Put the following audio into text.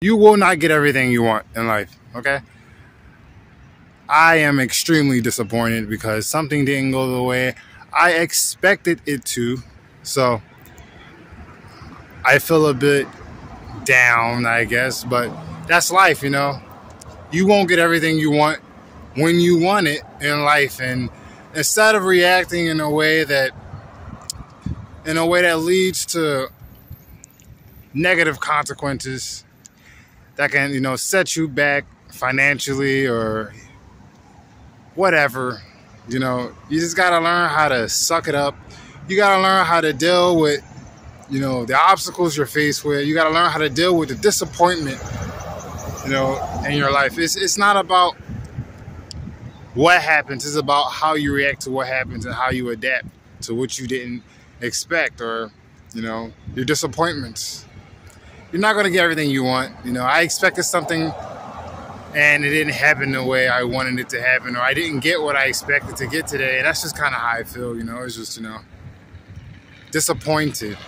You will not get everything you want in life, okay? I am extremely disappointed because something didn't go the way I expected it to. So I feel a bit down, I guess, but that's life, you know. You won't get everything you want when you want it in life and instead of reacting in a way that in a way that leads to negative consequences that can, you know, set you back financially or whatever, you know, you just got to learn how to suck it up. You got to learn how to deal with, you know, the obstacles you're faced with. You got to learn how to deal with the disappointment, you know, in your life. It's it's not about what happens, it's about how you react to what happens and how you adapt to what you didn't expect or, you know, your disappointments. You're not going to get everything you want. You know, I expected something and it didn't happen the way I wanted it to happen, or I didn't get what I expected to get today. And that's just kind of how I feel, you know. It's just, you know, disappointed.